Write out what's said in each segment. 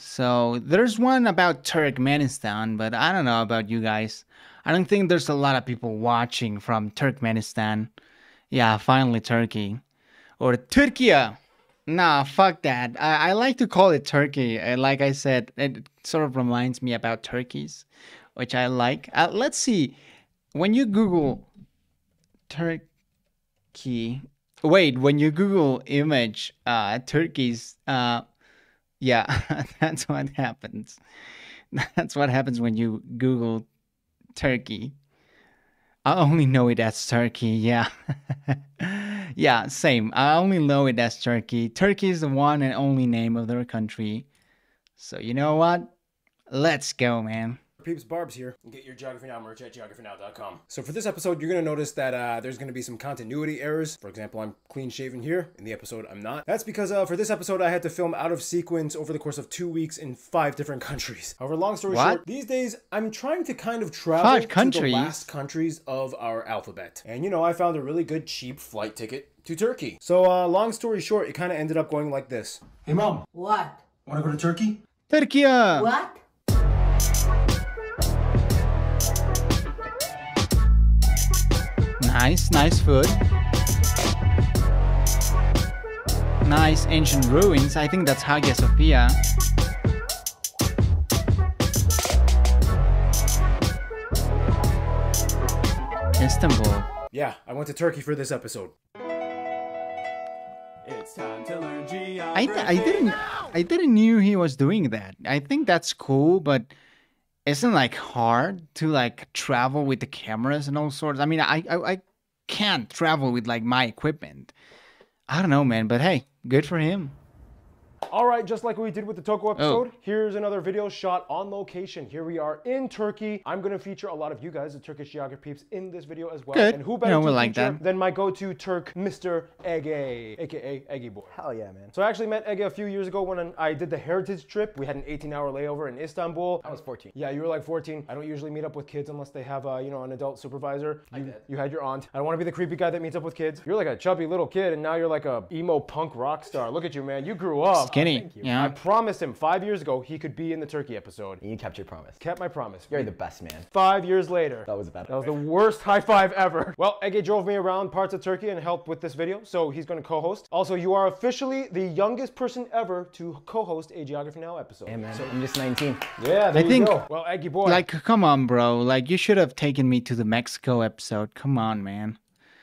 So there's one about Turkmenistan, but I don't know about you guys. I don't think there's a lot of people watching from Turkmenistan. Yeah, finally Turkey. Or Turkey. Nah, fuck that. I, I like to call it Turkey. And like I said, it sort of reminds me about turkeys, which I like. Uh, let's see. When you Google Turkey, wait, when you Google image uh, turkeys, uh, yeah, that's what happens. That's what happens when you Google Turkey. I only know it as Turkey, yeah. yeah, same. I only know it as Turkey. Turkey is the one and only name of their country. So, you know what? Let's go, man. Peeps Barbs here. Get your Geography Now merch at geographynow.com. So for this episode, you're going to notice that uh, there's going to be some continuity errors. For example, I'm clean shaven here. In the episode, I'm not. That's because uh, for this episode, I had to film out of sequence over the course of two weeks in five different countries. However, long story What? short, these days, I'm trying to kind of travel Five to the countries? last countries of our alphabet. And you know, I found a really good cheap flight ticket to Turkey. So uh, long story short, it kind of ended up going like this. Hey mom, What? want to go to Turkey? Turkey! What? Nice, nice food. Nice ancient ruins. I think that's Hagia Sophia. Istanbul. Yeah, I went to Turkey for this episode. It's time to learn geography. I, th- I didn't I didn't knew he was doing that. I think that's cool, but isn't like hard to like travel with the cameras and all sorts. I mean, I I, I can't travel with like my equipment. I don't know, man, but hey, good for him. All right, just like we did with the Oh. Togo episode, here's another video shot on location. Here we are in Turkey. I'm going to feature a lot of you guys, the Turkish geography peeps, in this video as well. Good. And who You better know, to we like feature that. than my go-to Turk, Mr. Ege, aka Eggy Boy. Hell yeah, man. So I actually met Ege a few years ago when I did the heritage trip. We had an 18-hour layover in Istanbul. I was 14. Yeah, you were like 14. I don't usually meet up with kids unless they have, uh, you know, an adult supervisor. You, you had your aunt. I don't want to be the creepy guy that meets up with kids. You're like a chubby little kid, and now you're like a emo punk rock star. Look at you, man. You grew up. Skinny. yeah. I promised him five years ago he could be in the Turkey episode. And You kept your promise. Kept my promise. You're the best man. Five years later. That was bad. That was the worst high five ever. Well, Ege drove me around parts of Turkey and helped with this video, so he's going to co-host. Also, you are officially the youngest person ever to co-host a Geography Now episode. Hey, man. so, I'm just 19. Yeah, there I you think- go. Well, Eggy boy, Like, come on, bro. Like, you should have taken me to the Mexico episode. Come on, man.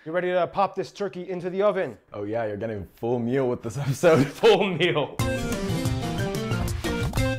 You ready to pop this turkey into the oven? Oh yeah, you're getting full meal with this episode. Full meal.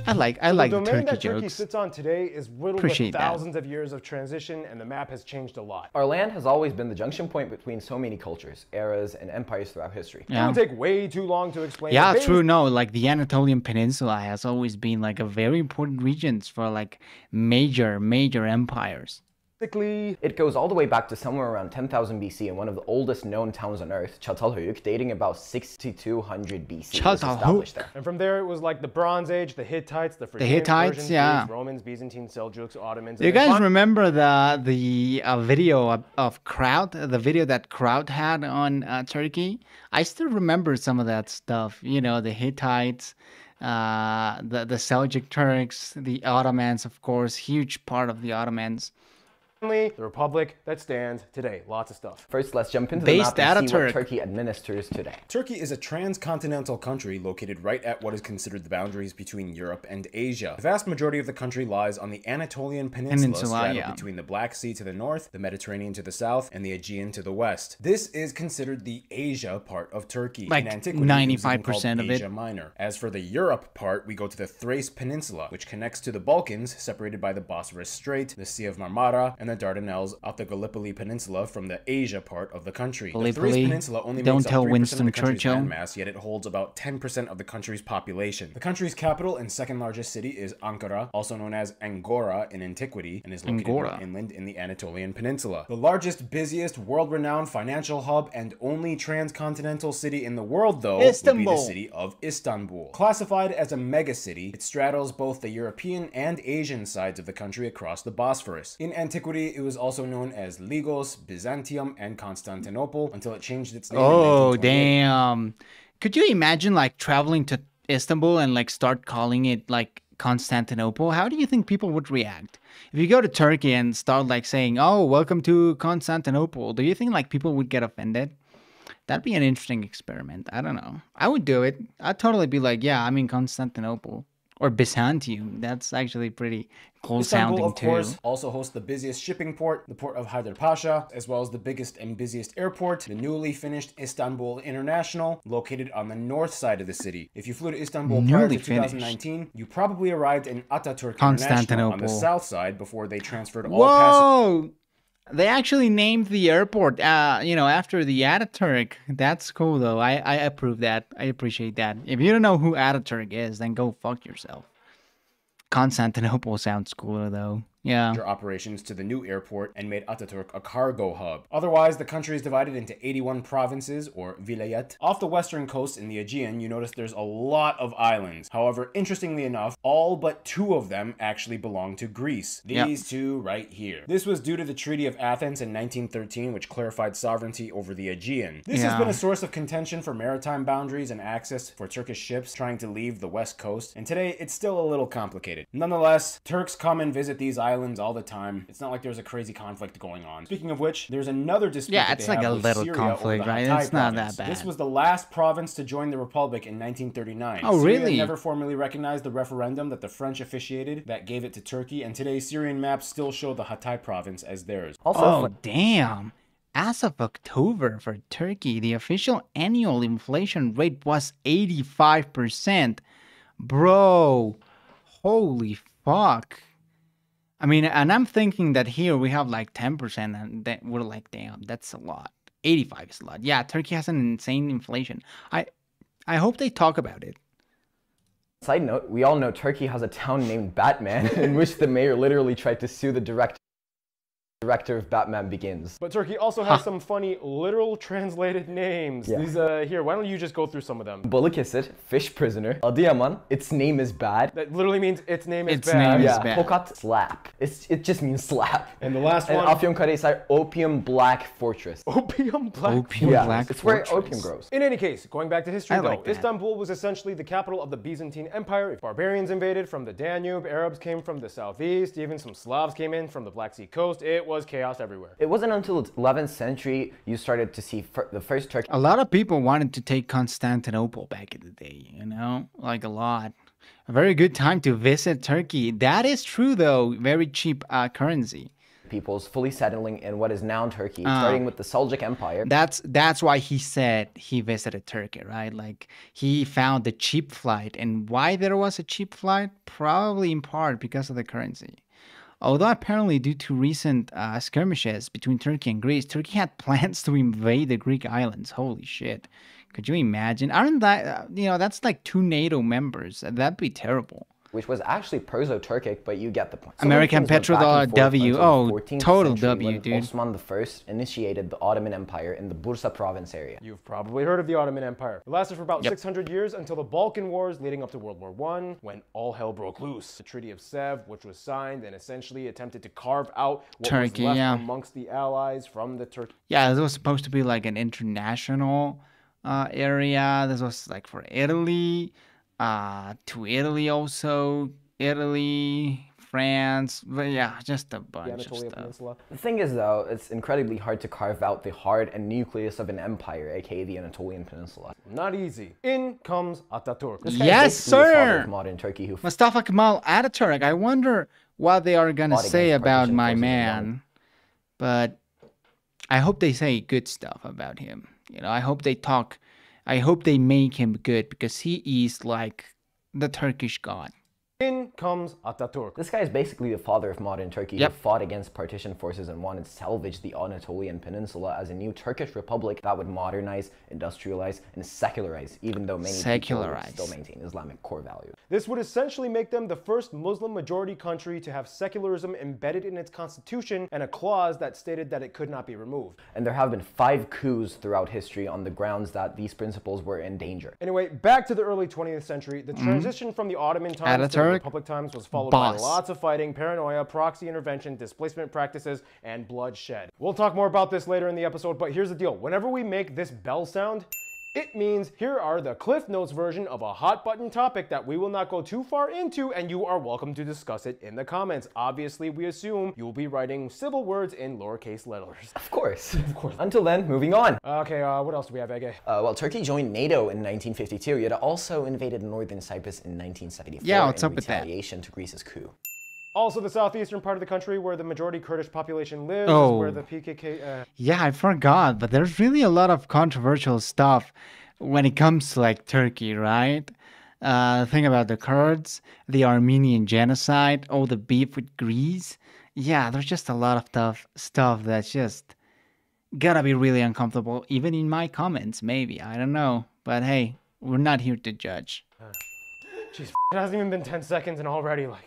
I like I like the the domain turkey that Turkey sits on today is riddled Appreciate with that. thousands of years of transition, and the map has changed a lot. Our land has always been the junction point between so many cultures, eras, and empires throughout history. It Yeah. would take way too long to explain. Yeah, but true. No, like the Anatolian Peninsula has always been like a very important region for like major, major empires. Basically, It goes all the way back to somewhere around 10,000 BC in one of the oldest known towns on Earth, Çatalhöyük, dating about 6200 BC. was there. and from there it was like the Bronze Age, the Hittites, the Phrygians, Hittites, Persians, yeah. Greeks, Romans, Byzantines, Seljuks, Ottomans. You guys remember the the uh, video of, of Kraut, the video that Kraut had on uh, Turkey? I still remember some of that stuff. You know, the Hittites, uh, the the Seljuk Turks, the Ottomans, of course, huge part of the Ottomans. Finally, the republic that stands today. Lots of stuff. First, let's jump into Based the map and see Ataturk. what Turkey administers today. Turkey is a transcontinental country located right at what is considered the boundaries between Europe and Asia. The vast majority of the country lies on the Anatolian Peninsula, Peninsula, yeah. between the Black Sea to the north, the Mediterranean to the south, and the Aegean to the west. This is considered the Asia part of Turkey. Like In antiquity, it was even called 95% of it. Asia Minor. As for the Europe part, we go to the Thrace Peninsula, which connects to the Balkans, separated by the Bosphorus Strait, the Sea of Marmara, and the Dardanelles off the Gallipoli Peninsula from the Asia part of the country. The Gallipoli? Peninsula only Don't makes up tell 3% of Winston the country's Churchill. landmass mass, yet it holds about 10% of the country's population. The country's capital and second largest city is Ankara, also known as Angora in antiquity, and is located Angora. inland in the Anatolian Peninsula. The largest, busiest, world-renowned financial hub and only transcontinental city in the world, though, would be the city of Istanbul. Classified as a megacity, it straddles both the European and Asian sides of the country across the Bosphorus. In antiquity, it was also known as Lygos, Byzantium, and Constantinople until it changed its name Oh 1928. damn! Could you imagine like traveling to Istanbul and like start calling it like Constantinople, how do you think people would react? If you go to Turkey and start like saying, "Oh, welcome to Constantinople," do you think like people would get offended? That'd be an interesting experiment. I don't know. I would do it. I'd totally be like, "Yeah, I'm in Constantinople." Or Byzantium. That's actually pretty cool Istanbul, sounding of too. course, also hosts the busiest shipping port, the port of Haydar Pasha, as well as the biggest and busiest airport, the newly finished Istanbul International, located on the north side of the city. If you flew to Istanbul prior Newly to finished. 2019, you probably arrived in Ataturk International on the south side before they transferred all passengers. Whoa! They actually named the airport, uh, you know, after the Ataturk. That's cool, though. I, I approve that. I appreciate that. If you don't know who Ataturk is, then go fuck yourself. Constantinople sounds cooler, though. Yeah. operations to the new airport and made Ataturk a cargo hub. Otherwise, the country is divided into 81 provinces or vilayet. Off the western coast in the Aegean, you notice there's a lot of islands. However, interestingly enough, all but two of them actually belong to Greece. Yep. These two right here. This was due to the Treaty of Athens in 1913, which clarified sovereignty over the Aegean. This has been a source of contention for maritime boundaries and access for Turkish ships trying to leave the west coast, and today it's still a little complicated. Nonetheless, Turks come and visit these islands all the time. It's not like there's a crazy conflict going on. Speaking of which, there's another dispute. Yeah, that it's they like have a little Syria conflict, right? Hatay It's not that bad. This was the last province to join the republic in 1939. Oh, Syria really? never formally recognized the referendum that the French officiated that gave it to Turkey, and today's Syrian maps still show the Hatay province as theirs. Also, Oh, damn. As of October for Turkey, the official annual inflation rate was 85%. Bro, holy fuck. I mean, and I'm thinking that here we have like 10%, and that we're like, damn, that's a lot. 85 is a lot. Yeah, Turkey has an insane inflation. I I hope they talk about it. Side note, we all know Turkey has a town named Batman, in which the mayor literally tried to sue the director director of Batman Begins. But Turkey also has some funny literal translated names. Yeah. These uh here, why don't you just go through some of them? Balıkesir, fish prisoner. Adıyaman, its name is bad. That literally means its name is Its bad. name is yeah, bad. Tokat, slap. It's, it just means slap. And the last And one, Afyonkarahisar, opium black fortress. opium black. Opium yeah, Black it's where opium grows. In any case, going back to history I though, like. Istanbul was essentially the capital of the Byzantine Empire. If barbarians invaded from the Danube, Arabs came from the southeast, even some Slavs came in from the Black Sea coast. It was chaos everywhere. It wasn't until the 11th century you started to see fir- the first Turkish A lot of people wanted to take Constantinople back in the day, you know? Like a lot. A very good time to visit Turkey. That is true, though. Very cheap uh, currency. peoples fully settling in what is now Turkey, Ah. starting with the Seljuk Empire. That's that's why he said he visited Turkey, right? Like he found the cheap flight, and why there was a cheap flight? Probably in part because of the currency. Although apparently, due to recent uh, skirmishes between Turkey and Greece, Turkey had plans to invade the Greek islands. Holy shit! Could you imagine? Aren't that uh, you know that's like two NATO members? That'd be terrible. Which was actually Perso-Turkic, but you get the point. American things went petrodollar W. Oh, 14th total century W, when dude. Osman I initiated the Ottoman Empire in the Bursa province area. You've probably heard of the Ottoman Empire. It lasted for about Yep. 600 years until the Balkan Wars leading up to World War I, when all hell broke loose. The Treaty of Sèvres, which was signed and essentially attempted to carve out what Turkey, was left yeah. amongst the Allies from the Turkey. Yeah, this was supposed to be like an international uh, area. This was like for Italy, uh, to Italy also, Italy, France. But yeah, just a The bunch of stuff. Peninsula. The thing is, though, it's incredibly hard to carve out the heart and nucleus of an empire, aka the Anatolian Peninsula. Not easy. In comes Ataturk. This Yes, basically the father sir! modern Turkey, who Mustafa Kemal Ataturk. I wonder what they are gonna say about my man, but I hope they say good stuff about him. You know, I hope they talk. I hope they make him good because he is like the Turkish god. In comes Ataturk. This guy is basically the father of modern Turkey Yep. who fought against partition forces and wanted to salvage the Anatolian Peninsula as a new Turkish republic that would modernize, industrialize, and secularize, even though many people Secularize. would still maintain Islamic core values. This would essentially make them the first Muslim majority country to have secularism embedded in its constitution and a clause that stated that it could not be removed. And there have been five coups throughout history on the grounds that these principles were in danger. Anyway, back to the early 20th century, the mm-hmm. transition from the Ottoman times Republic times was followed by lots of fighting, paranoia, proxy intervention, displacement practices, and bloodshed. We'll talk more about this later in the episode, but here's the deal. Whenever we make this bell sound, It means here are the Cliff Notes version of a hot button topic that we will not go too far into, and you are welcome to discuss it in the comments. Obviously, we assume you will be writing civil words in lowercase letters. Of course. Of course. Until then, moving on. Okay, uh, what else do we have, Ege? Uh, well, Turkey joined NATO in 1952, yet it also invaded northern Cyprus in 1974 Yeah, what's in up with that? retaliation to Greece's coup. Also, the southeastern part of the country where the majority Kurdish population lives, Oh. where the PKK. Uh, Yeah, I forgot, but there's really a lot of controversial stuff when it comes to like Turkey, right? Uh, think about the Kurds, the Armenian genocide, all the beef with Greece. Yeah, there's just a lot of tough stuff that's just gotta be really uncomfortable, even in my comments, maybe. I don't know. But hey, we're not here to judge. Jeez, it hasn't even been 10 seconds and already, like.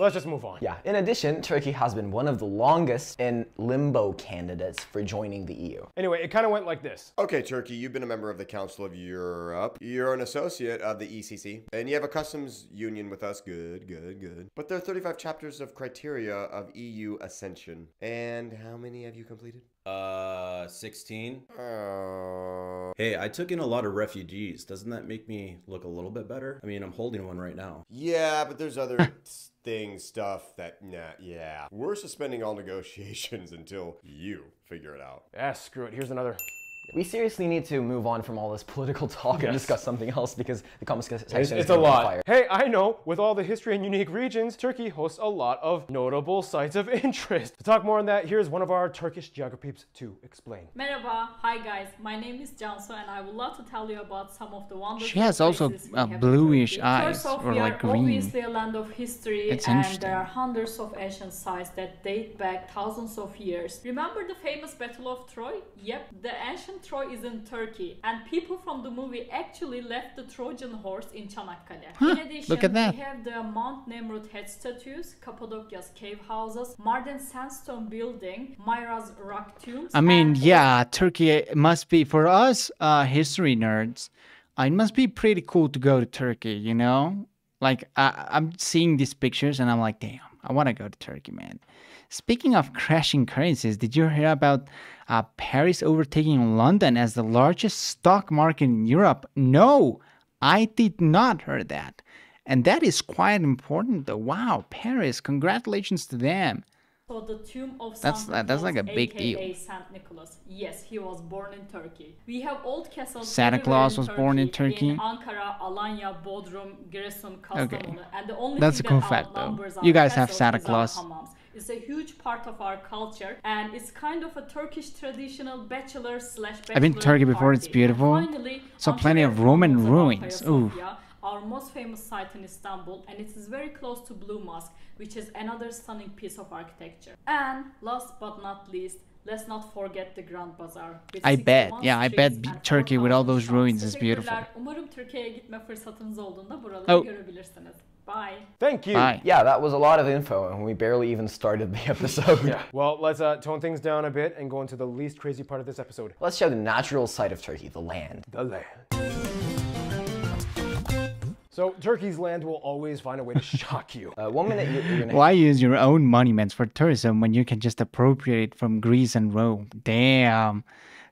Let's just move on. Yeah. In addition, Turkey has been one of the longest in limbo candidates for joining the EU. Anyway, it kind of went like this. Okay, Turkey, you've been a member of the Council of Europe. You're an associate of the ECC, and you have a customs union with us. Good, good, good. But there are 35 chapters of criteria of EU ascension. And how many have you completed? Uh, 16. Uh, Hey, I took in a lot of refugees. Doesn't that make me look a little bit better? I mean, I'm holding one right now. yeah, but there's other things, stuff that, nah, yeah. We're suspending all negotiations until you figure it out. Yeah, screw it. Here's another. We seriously need to move on from all this political talk and discuss something else because the comment section It's, is it's a gonna be on lot. fire. Hey, I know, with all the history and unique regions, Turkey hosts a lot of notable sites of interest. To talk more on that, here's one of our Turkish geograpeeps to explain. Merhaba, hi guys. My name is Cansu, and I would love to tell you about some of the wonderful She has also, places we uh, have in bluish Turkey. eyes, First off, or we like are green. obviously a land of history, It's and there are hundreds of ancient sites that date back thousands of years. Remember the famous Battle of Troy? Yep, the ancient Troy is in Turkey, and people from the movie actually left the Trojan horse in Çanakkale. in addition, look at that. we have the Mount Nemrut head statues, Cappadocia's cave houses, Mardin sandstone building, Myra's rock tombs. I mean, yeah, Turkey must be for us uh, history nerds. uh, It must be pretty cool to go to Turkey, you know. Like I, I'm seeing these pictures and I'm like, damn, I want to go to Turkey, man. Speaking of crashing currencies, did you hear about uh, Paris overtaking London as the largest stock market in Europe? No, I did not hear that, and that is quite important. Though. Wow, Paris! Congratulations to them. So the tomb of Saint That's- Saint that's like a big aka deal. Saint Nicholas. Yes, he was born in Turkey. We have old castles. Santa Claus was born in Turkey? In Ankara, Alanya, Bodrum, Giresun, Kastamonu, and the only That's a cool that fact, though. You guys have Santa Claus. It's a huge part of our culture, and it's kind of a Turkish traditional bachelor slash. I've been to Turkey bachelor before, it's beautiful. And finally, Saw plenty of Roman ruins. Ooh. Our most famous site in Istanbul, and it is very close to Blue Mosque, which is another stunning piece of architecture. And last but not least, let's not forget the Grand Bazaar. I bet, yeah, I bet Turkey with all those ruins is beautiful. Umarım Türkiye'ye gitme fırsatınız olduğunda buraları Oh. görebilirsiniz. Bye. Thank you. Bye. Yeah, that was a lot of info, and we barely even started the episode. Yeah. Well, let's uh, tone things down a bit and go into the least crazy part of this episode Let's show the natural side of Turkey, the land. the land. So, Turkey's land will always find a way to shock you. Uh, one minute you're, you're gonna Why use your own monuments for tourism when you can just appropriate from Greece and Rome? Damn.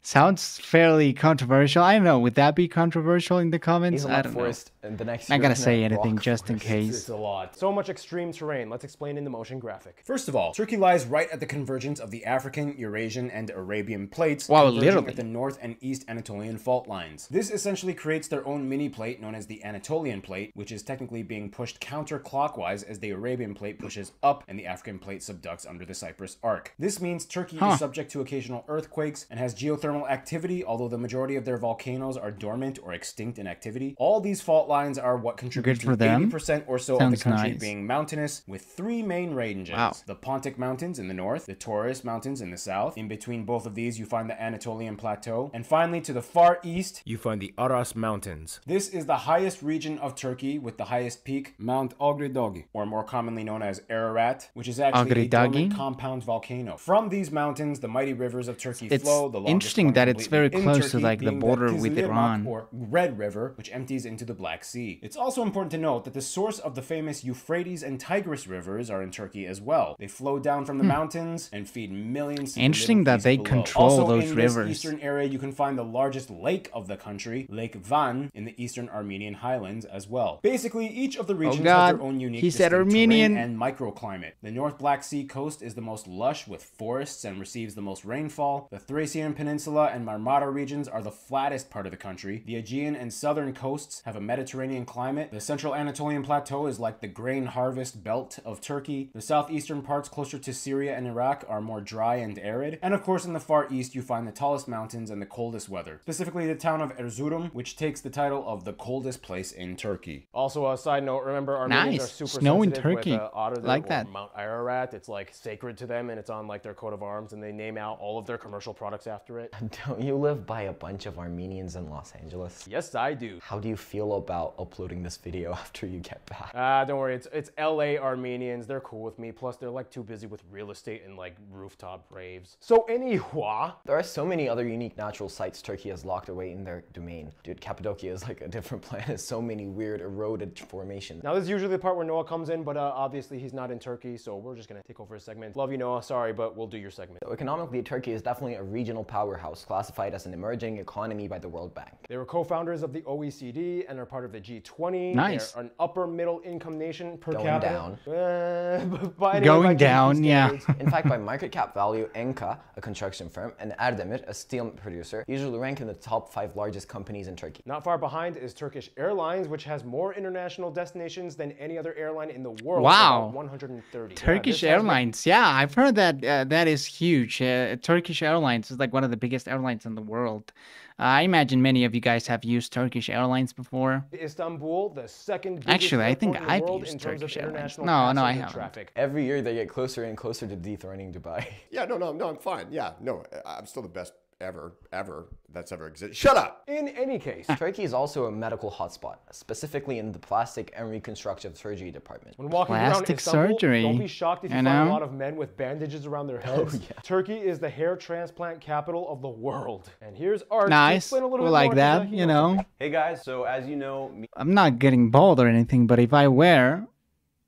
Sounds fairly controversial. I don't know. Would that be controversial in the comments? I don't Forest and the next. know. I'm you're gonna say anything rock just in case. It's a lot. So much extreme terrain. Let's explain in the motion graphic. First of all, Turkey lies right at the convergence of the African, Eurasian, and Arabian plates, Wow, literally. at the north and east Anatolian fault lines. This essentially creates their own mini plate known as the Anatolian plate, which is technically being pushed counterclockwise as the Arabian plate pushes up and the African plate subducts under the Cyprus arc. This means Turkey Huh. is subject to occasional earthquakes and has geothermal activity, although the majority of their volcanoes are dormant or extinct in activity. All these fault lines are what contribute to for them. 80% or so Sounds of the country nice. being mountainous, with three main ranges Wow. the Pontic Mountains in the north, the Taurus Mountains in the south. In between both of these, you find the Anatolian Plateau. And finally, to the far east, you find the Aras Mountains. This is the highest region of Turkey with the highest peak, Mount Ogridogi, or more commonly known as Ararat, which is actually a Ogridogi? dormant compound volcano. From these mountains, the mighty rivers of Turkey It's flow. The longest interesting that it's very close to, like, the border with Iran. or Red River, which empties into the Black Sea. It's also important to note that the source of the famous Euphrates and Tigris rivers are in Turkey as well. They flow down from the mountains and feed millions. the Hmm. Interesting that they below. control also, those in rivers. This eastern area, you can find the largest lake of the country, Lake Van, in the eastern Armenian highlands as well. Basically, each of the regions Oh, have their own unique He said distinct terrain Armenian. and microclimate. The North Black Sea coast is the most lush with forests and receives the most rainfall. The Thracian Peninsula and Marmara regions are the flattest part of the country. The Aegean and southern coasts have a Mediterranean climate. The central Anatolian plateau is like the grain harvest belt of Turkey. The southeastern parts closer to Syria and Iraq are more dry and arid. And of course, in the far east, you find the tallest mountains and the coldest weather. Specifically, the town of Erzurum, which takes the title of the coldest place in Turkey. Also, a side note: remember, Armenians Nice. are super Snow in Turkey. with uh, Otter Like that. Mount Ararat. It's like sacred to them, and it's on like their coat of arms, and they name out all of their commercial products after it. Don't you live by a bunch of Armenians in Los Angeles? Yes, I do. How do you feel about uploading this video after you get back? Ah, don't worry. It's it's L.A. Armenians. They're cool with me. Plus, they're like too busy with real estate and like rooftop raves. So anyway, There are so many other unique natural sites Turkey has locked away in their domain. Dude, Cappadocia is like a different planet. So many weird eroded formations. now this is usually the part where Noah comes in, but uh, obviously he's not in Turkey, so we're just gonna take over his segment. Love you, Noah. Sorry, but we'll do your segment. So economically, Turkey is definitely a regional powerhouse, classified as an emerging economy by the World Bank. They were co-founders of the OECD and are part of the G20. Nice. They're an upper middle income nation per Going capita. down. Uh, by any Going by GDP down, yeah. In fact, by market cap value, Enka, a construction firm, and Erdemir, a steel producer, usually rank in the top five largest companies in Turkey. Not far behind is Turkish Airlines, which has more international destinations than any other airline in the world. Wow. 130. Turkish this has been- Airlines. Yeah, I've heard that uh, that is huge. Uh, Turkish Airlines is like one of the biggest airlines in the world. I imagine many of you guys have used Turkish Airlines before. Istanbul, the second biggest Actually, I think in the I've world used in terms Turkish of Airlines. international No, no, I haven't. traffic. Every year, they get closer and closer to dethroning Dubai. Yeah, no, no, no, I'm fine. Yeah, no, I'm still the best ever, ever that's ever existed. Shut up! In any case, Turkey is also a medical hotspot, specifically in the plastic and reconstructive surgery department. when walking Plastic around Istanbul, surgery, don't be shocked if you, you find a lot of men with bandages around their oh, heads. Turkey is the hair transplant capital of the world. And here's Art Nice. a little We bit like more 'cause, that, you know. Hey guys, so as you know, me I'm not getting bald or anything, but if I were,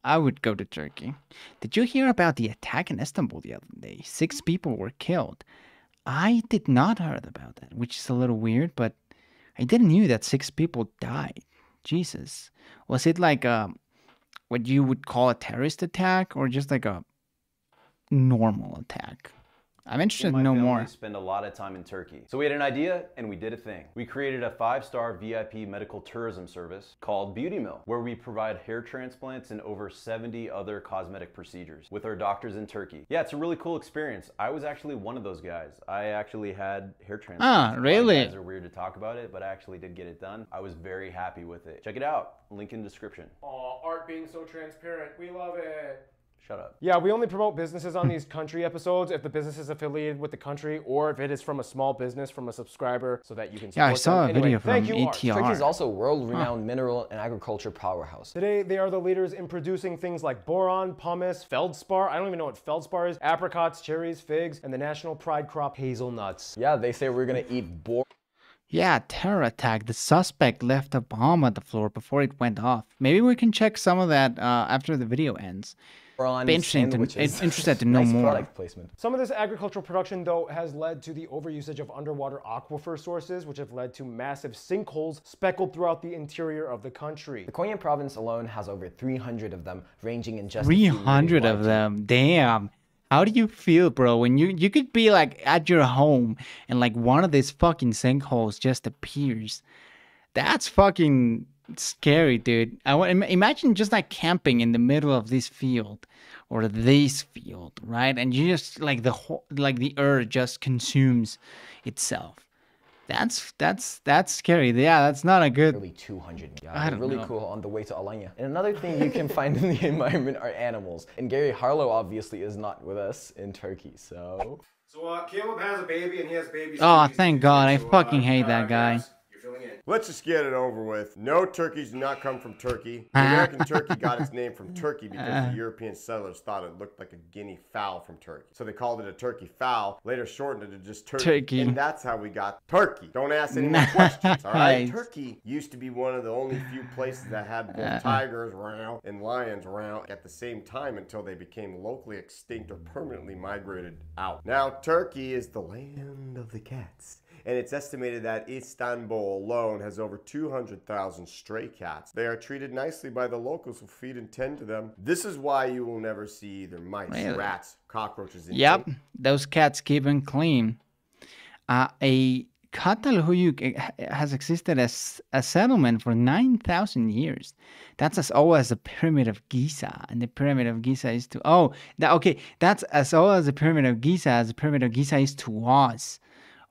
I would go to Turkey. Did you hear about the attack in Istanbul the other day? Six people were killed. I did not heard about that, which is a little weird, but I didn't knew that six people died. Jesus. Was it like a what you would call a terrorist attack or just like a normal attack? I'm interested and to know family more. spend a lot of time in Turkey. So we had an idea and we did a thing. We created a five-star VIP medical tourism service called Beauty Mill, where we provide hair transplants and over 70 other cosmetic procedures with our doctors in Turkey. Yeah, it's a really cool experience. I was actually one of those guys. I actually had hair transplants. Ah, A lot of really? guys are weird to talk about it, but I actually did get it done. I was very happy with it. Check it out. Link in description. Aw, Art being so transparent. We love it. Shut up. Yeah, we only promote businesses on these country episodes if the business is affiliated with the country or if it is from a small business from a subscriber so that you can support Yeah, I saw them. a video Anyway, thank you, Art. ATR. Turkey is also a world-renowned mineral and agriculture powerhouse. Today, they are the leaders in producing things like boron, pumice, feldspar. I don't even know what feldspar is. Apricots, cherries, figs, and the national pride crop, hazelnuts. Yeah, they say we're gonna eat boar. Yeah, terror attack. The suspect left a bomb on the floor before it went off. Maybe we can check some of that uh, after the video ends. On Be interesting to- sandwiches. it's interested to know Nice more. product placement. Some of this agricultural production, though, has led to the overusage of underwater aquifer sources, which have led to massive sinkholes speckled throughout the interior of the country. The Konya province alone has over 300 of them, ranging in just a few meters 300 of them. Damn. How do you feel, bro? When you you could be like at your home and like one of these fucking sinkholes just appears. That's fucking scary, dude. I want imagine just like camping in the middle of this field or this field, right? And you just like the whole like the earth just consumes itself. That's that's that's scary. Yeah, that's not a good Nearly 200. Yeah, I don't really know. cool on the way to Alanya. And another thing you can find in the environment are animals. And Gary Harlow obviously is not with us in Turkey, so. So uh, Caleb has a baby and he has baby. Oh, thank God. I fucking hate that guy. You're filling in. Let's just get it over with. No, turkeys do not come from Turkey. The American turkey got its name from Turkey because the European settlers thought it looked like a guinea fowl from Turkey. So they called it a turkey fowl, later shortened it to just turkey. Turkey. And that's how we got turkey. Don't ask any more questions, all right? Nice. Turkey used to be one of the only few places that had both tigers around and lions around at the same time until they became locally extinct or permanently migrated out. Now, Turkey is the land of the cats. And it's estimated that Istanbul alone has over 200,000 stray cats. They are treated nicely by the locals who feed and tend to them. This is why you will never see either mice, Really? rats, cockroaches, Yep, those cats keep them clean. Uh, a Catalhuyuk has existed as a settlement for 9,000 years. That's as old as the Pyramid of Giza. And the Pyramid of Giza is to, oh, that, okay, that's as old as the Pyramid of Giza as the Pyramid of Giza is to us.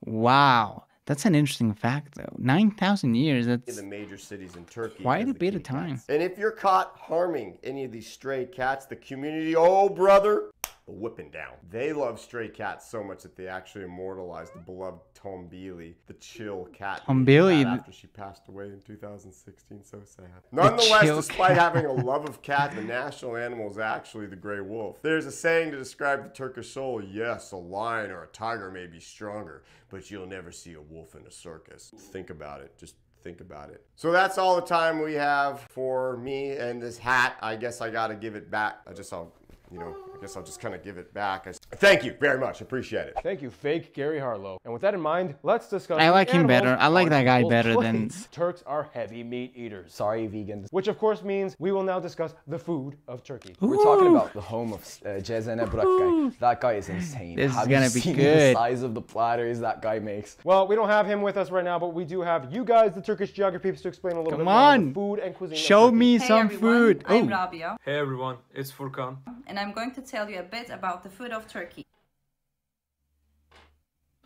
Wow. That's an interesting fact, though. 9,000 years, that's... in the major cities in Turkey. quite a bit of time. cats. And if you're caught harming any of these stray cats, the community, oh brother, a whipping down. They love stray cats so much that they actually immortalized the beloved Tom Tombili, the chill cat. Tombili, cat the- after she passed away in 2016. So sad. Nonetheless, despite cat. having a love of cat, the national animal is actually the gray wolf. There's a saying to describe the Turkish soul. Yes, a lion or a tiger may be stronger, but you'll never see a wolf in a circus. Think about it. Just think about it. So that's all the time we have for me and this hat. I guess I gotta give it back. I just I'll, you know, I guess I'll just kind of give it back. I, thank you very much. Appreciate it. Thank you, fake Gary Harlow. And with that in mind, let's discuss. I like him better. I like that guy people's better than- Turks are heavy meat eaters. Sorry, vegans. Which of course means we will now discuss the food of Turkey. We're talking about the home of uh, CZN Burak guy. That guy is insane. This is gonna you be seen good. the size of the platters that guy makes? Well, we don't have him with us right now, but we do have you guys, the Turkish geography peeps, to explain a little Come bit more on on. the food and cuisine. of Show Turkey. me Hey some everyone, food. I'm Oh, Rabia, Hey everyone, it's Furkan. and I'm going to tell you a bit about the food of Turkey.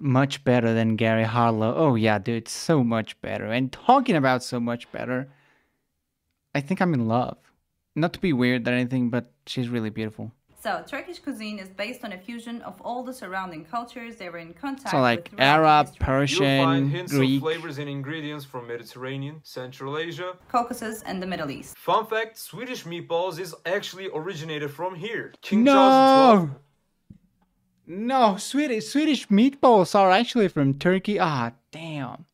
much better than Gary Harlow. Oh yeah, dude, so much better. And talking about so much better, I think I'm in love. Not to be weird or anything, but she's really beautiful. So, Turkish cuisine is based on a fusion of all the surrounding cultures they were in contact So like with throughout Arab, history. You'll Persian, find hints of Greek. flavors and ingredients from Mediterranean, Central Asia. Caucasus, and the Middle East. Fun fact, Swedish meatballs is actually originated from here. King Charles No, no, Swedish Swedish meatballs are actually from Turkey. Ah, damn.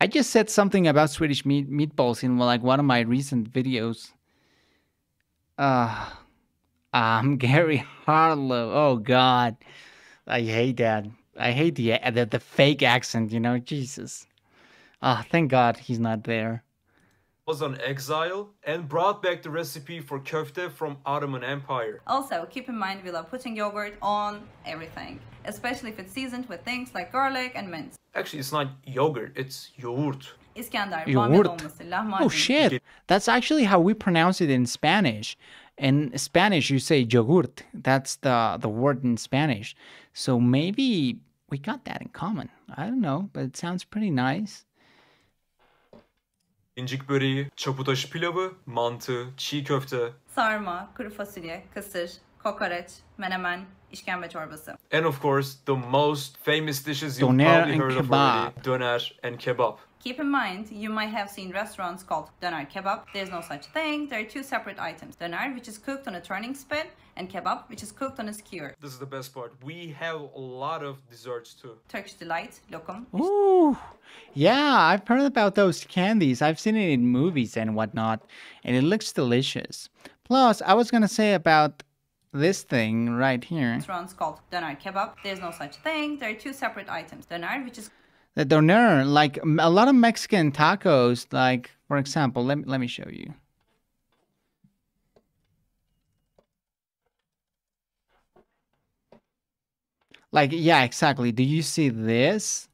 I just said something about Swedish meat meatballs in like one of my recent videos. Ah, um, Gary Harlow. Oh God, I hate that. I hate the the, the fake accent. You know, Jesus. Ah, thank God he's not there. was on exile and brought back the recipe for köfte from Ottoman Empire. Also, keep in mind we love putting yogurt on everything, especially if it's seasoned with things like garlic and mint. Actually, it's not yogurt, it's yoğurt. İskender, Yoğurt. bamya dolması, lahmacun. Oh shit. That's actually how we pronounce it in Spanish. In Spanish you say yogurt. That's the the word in Spanish. So maybe we got that in common. I don't know, but it sounds pretty nice. İncik böreği, çaputaşı pilavı, mantı, çiğ köfte, Sarma, kuru fasulye, kısır, kokoreç, menemen, işkembe çorbası. and of course, the most famous dishes you've Doner probably and heard of already, döner and kebab. Keep in mind, you might have seen restaurants called döner kebab. There's no such thing. There are two separate items. Döner, which is cooked on a turning spit, and kebab, which is cooked on a skewer. This is the best part. We have a lot of desserts too. Turkish delight, lokum. Ooh. Yeah, I've heard about those candies. I've seen it in movies and whatnot, and it looks delicious. Plus, I was gonna say about this thing right here. Restaurants called döner kebab. There's no such thing. There are two separate items. Döner, which is The doner, like a lot of Mexican tacos, like for example, let me let me show you. Like yeah, exactly. Do you see this?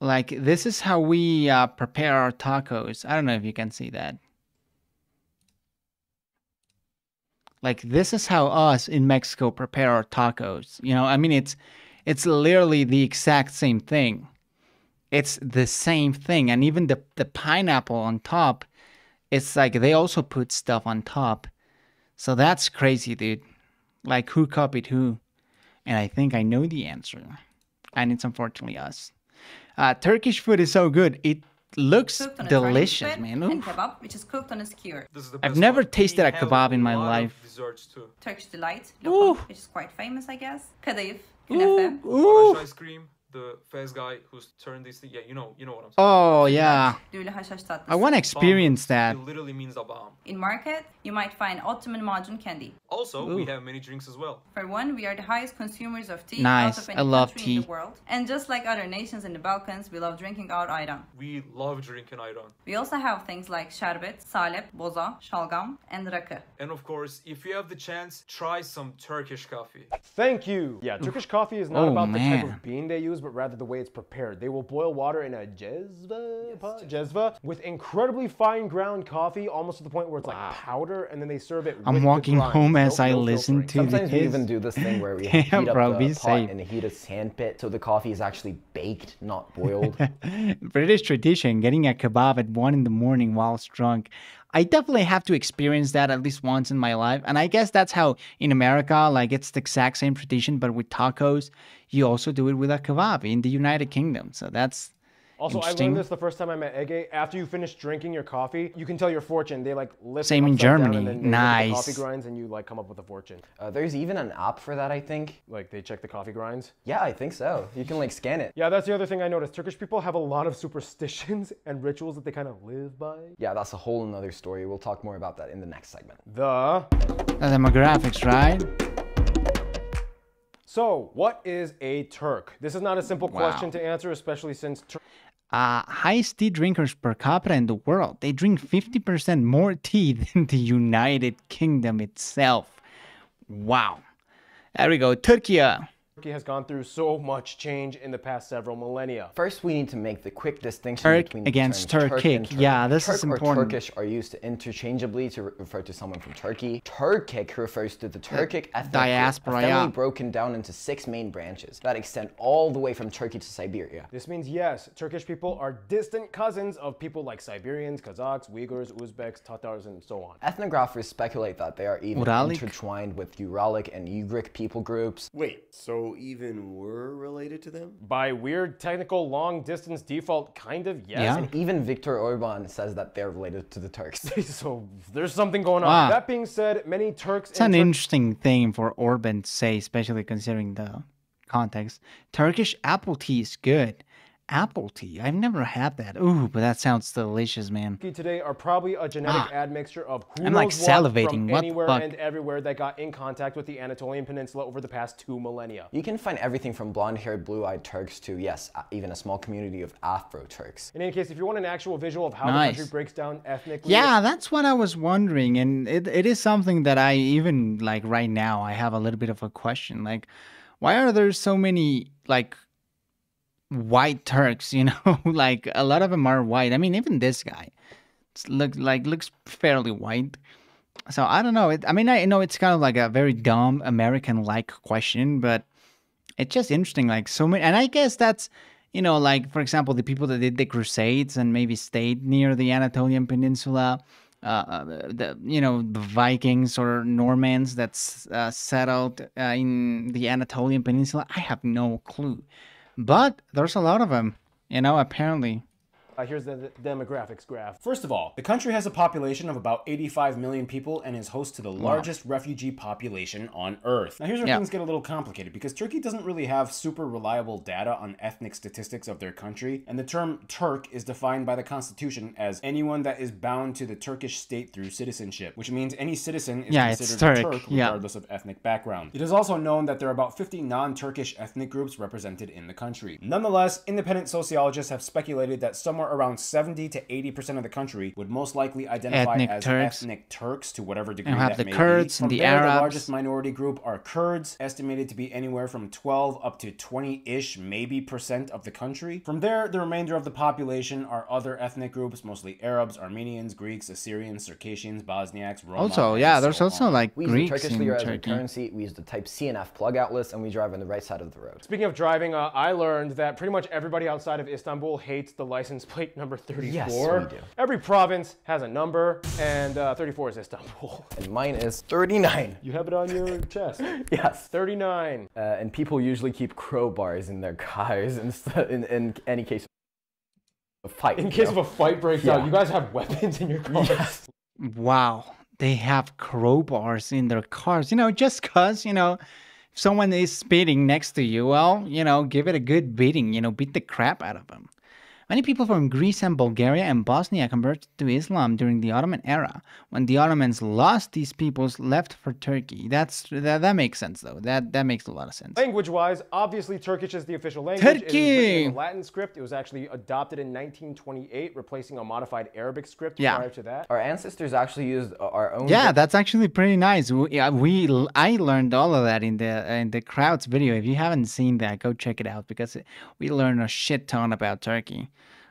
Like this is how we uh, prepare our tacos. I don't know if you can see that. Like this is how us in Mexico prepare our tacos. You know, I mean it's it's literally the exact same thing. It's the same thing. And even the, the pineapple on top, it's like they also put stuff on top. So that's crazy, dude. Like who copied who? And I think I know the answer. And it's unfortunately us. Uh, Turkish food is so good. It looks Cooked on a turning delicious, spit, man. And kebab, which is cooked on a skewer. This is the I've never one. tasted We a kebab in my life. Desserts too. Turkish delight, Ooh. lokum, which is quite famous, I guess. Kadayıf, künefe. Ooh. Maraş ice cream. The fast guy who's turned this thing. Yeah, you know, you know what I'm saying. Oh yeah, Lüle haşhaş tatlısı. I want to experience that. It literally means a bomb. In market, you might find Ottoman macun candy. Also, we have many drinks as well. For one, we are the highest consumers of tea Nice. out of any I love country in the world. And just like other nations in the Balkans, we love drinking our ayran. We love drinking ayran. We also have things like sherbet, salep, boza, şalgam, and rakı. And of course, if you have the chance, try some Turkish coffee. Thank you. Yeah, Turkish coffee is not Oh, about the type of bean they use, but rather the way it's prepared. They will boil water in a jezva, pot- jezva with incredibly fine ground coffee, almost to the point where it's like powder, and then they serve it. I'm walking home No- as I no listen filtering. to Sometimes we even do this thing where we Yeah, heat up bro, the pot safe. and heat a sandpit so the coffee is actually baked, not boiled. British tradition, getting a kebab at one in the morning whilst drunk. I definitely have to experience that at least once in my life. And I guess that's how in America, like it's the exact same tradition, but with tacos, you also do it with a kebab in the United Kingdom. So that's Also, I learned this the first time I met Ege. After you finish drinking your coffee, you can tell your fortune. They like lift Same in upside down Germany. and then they look at the Nice. coffee grinds, and you like come up with a fortune. uh, there's even an app for that, I think. Like they check the coffee grinds. Yeah, I think so. You can like scan it. Yeah, that's the other thing I noticed. Turkish people have a lot of superstitions and rituals that they kind of live by. Yeah, that's a whole nother story. We'll talk more about that in the next segment. The the demographics, right? so what is a Turk? This is not a simple Wow. question to answer, especially since Tur- Uh, highest tea drinkers per capita in the world. They drink 50% more tea than the United Kingdom itself. Wow. There we go. Turkey. Turkey has gone through so much change in the past several millennia. First, we need to make the quick distinction Turk between the against terms Turk and Turkic. Turk. Yeah, this Turk is or important. Turkish are used interchangeably to refer to someone from Turkey. Turkic refers to the Turkic ethnic diaspora, a family yeah. broken down into six main branches that extend all the way from Turkey to Siberia. This means yes, Turkish people are distant cousins of people like Siberians, Kazakhs, Uyghurs, Uzbeks, Tatars, and so on. Ethnographers speculate that they are even Uralic? intertwined with Uralic and Ugric people groups. Wait, so even we're related to them? By weird technical long distance default, kind of yes. Yeah. And even Viktor Orban says that they're related to the Turks. so there's something going on. Wow. That being said, many Turks It's an Tur- interesting thing for Orban to say, especially considering the context. Turkish apple tea is good. Apple tea? I've never had that. Ooh, but that sounds delicious, man. today are probably a genetic Ah. admixture of who I'm, knows like, what salivating. from What the anywhere fuck? and everywhere that got in contact with the Anatolian Peninsula over the past two millennia. You can find everything from blonde-haired, blue-eyed Turks to, yes, even a small community of Afro-Turks. In any case, if you want an actual visual of how the country breaks down ethnically, Yeah, that's what I was wondering, and it, it is something that I even like right now. I have a little bit of a question, like, why are there so many like white Turks? You know, like a lot of them are white. I mean, even this guy, looks like looks fairly white. So I don't know. It, I mean, I know it's kind of like a very dumb American-like question, but it's just interesting. Like so many, and I guess that's you know, like for example, the people that did the Crusades and maybe stayed near the Anatolian Peninsula, uh, uh, the you know the Vikings or Normans that uh, settled uh, in the Anatolian Peninsula. I have no clue, but there's a lot of them. You know, apparently. Uh, here's the, the demographics graph. First of all, the country has a population of about 85 million people and is host to the largest refugee population on Earth. Now, here's where Yeah. things get a little complicated because Turkey doesn't really have super reliable data on ethnic statistics of their country, and the term Turk is defined by the constitution as anyone that is bound to the Turkish state through citizenship, which means any citizen is Yeah, it's considered a Turk, Turk yeah. regardless of ethnic background. It is also known that there are about 50 non-Turkish ethnic groups represented in the country. Nonetheless, independent sociologists have speculated that somewhere around 70 to 80% of the country would most likely identify Ethnic as Turks. ethnic Turks to whatever degree you have that the may Kurds be. and From the there, Arabs. the largest minority group are Kurds, estimated to be anywhere from 12 up to 20-ish maybe percent of the country. From there, the remainder of the population are other ethnic groups, mostly Arabs, Armenians, Greeks, Assyrians, Circassians, Bosniaks, Roma, Also, and yeah, so there's also on. like We use the Turkish in lira as our currency. We use the Type CNF plug outlets, and we drive on the right side of the road. Speaking of driving, uh, I learned that pretty much everybody outside of Istanbul hates the license plate number 34. Yes, we do. Every province has a number, and uh, 34 is Istanbul. And mine is 39. You have it on your chest. Yes. 39. Uh, and people usually keep crowbars in their cars instead, in, in any case of a fight. In case know? of a fight breaks Yeah. out, you guys have weapons in your cars. Yes. Wow, they have crowbars in their cars. You know, just cause you know, if someone is speeding next to you, well, you know, give it a good beating. You know, beat the crap out of them. Many people from Greece and Bulgaria and Bosnia converted to Islam during the Ottoman era. When the Ottomans lost, these peoples left for Turkey. That's that, that makes sense though. That that makes a lot of sense. Language wise, obviously Turkish is the official language. It is written Turkey! in Latin script. It was actually adopted in 1928, replacing a modified Arabic script Yeah. prior to that. Our ancestors actually used our own. Yeah, that's actually pretty nice. We, yeah, we l- I learned all of that in the in the Kraut's video. If you haven't seen that, go check it out because we learned a shit ton about Turkey.